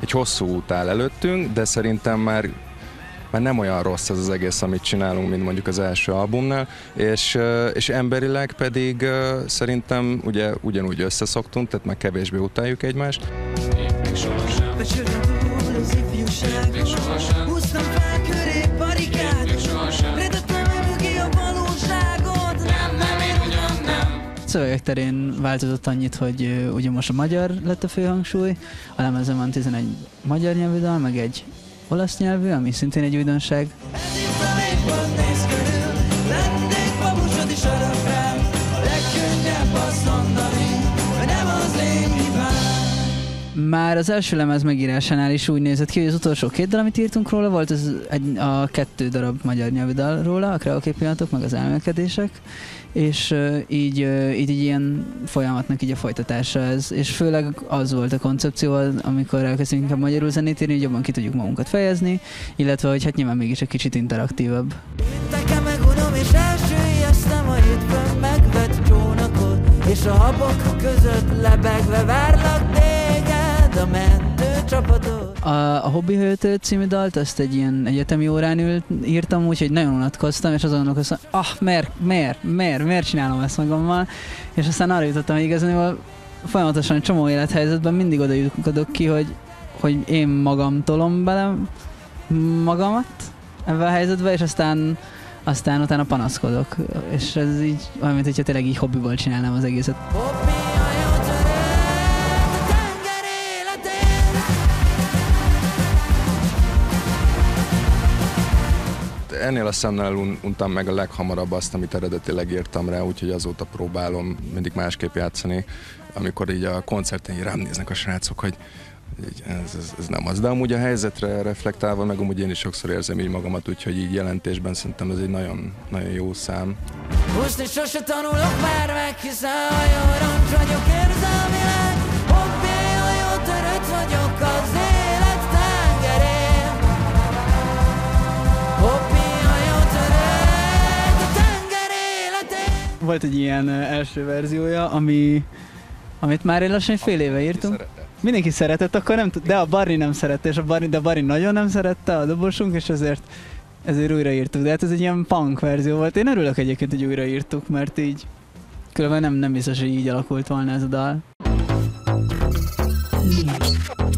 Egy hosszú út áll előttünk, de szerintem már már nem olyan rossz ez az egész, amit csinálunk, mint mondjuk az első albumnál, és, és emberileg pedig szerintem ugye ugyanúgy összeszoktunk, tehát már kevésbé utáljuk egymást. Szövegek terén változott annyit, hogy ugye most a magyar lett a főhangsúly, a lemezen van 11 magyar nyelvű dal, meg egy olasz nyelvű, ami szintén egy újdonság. Már az első lemez megírásánál is úgy nézett ki, hogy az utolsó két dal, amit írtunk róla, volt az egy, a kettő darab magyar nyelvű dal róla, a kreokép pillanatok, meg az elmélkedések, és uh, így, uh, így egy ilyen folyamatnak így a folytatása ez, és főleg az volt a koncepció, amikor elkezdtünk inkább magyarul zenét írni, hogy jobban ki tudjuk magunkat fejezni, illetve hogy hát nyilván mégis egy kicsit interaktívabb. Nekem megunom és elsüllyesztem a hétfőn megvett csónakot És a habok között lebegve várlak A, a Hobby Hőtő című dalt, azt egy ilyen egyetemi órán ült, írtam úgy, hogy nagyon unatkoztam, és azon gondolkoztam, ah, miért, miért, miért, miért csinálom ezt magammal, és aztán arra jutottam, hogy igazából folyamatosan egy csomó élethelyzetben mindig oda jutkodok ki, hogy, hogy én magam tolom bele magamat ebbe a helyzetbe, és aztán aztán utána panaszkodok, és ez így olyan, mint tényleg így hobbiból csinálnám az egészet. Hobbi Ennél a számnál un- untam meg a leghamarabb azt, amit eredetileg írtam rá, úgyhogy azóta próbálom mindig másképp játszani, amikor így a koncerten így rám néznek a srácok, hogy ez, ez, ez, nem az. De amúgy a helyzetre reflektálva, meg amúgy én is sokszor érzem így magamat, úgyhogy így jelentésben szerintem ez egy nagyon, nagyon jó szám. Úszni sose tanulok már meg Hiszen a jó roncs vagyok érzelmileg Volt egy ilyen első verziója, ami, amit már én lassan fél éve írtunk. Mindenki szeretett, akkor nem tud, de a Barry nem szerette, és a Barry, de a Barry nagyon nem szerette a dobosunk, és ezért ezért újraírtuk. De hát ez egy ilyen punk verzió volt. Én örülök egyébként, hogy újraírtuk, mert így különben nem, nem biztos, hogy így alakult volna ez a dal. Négy.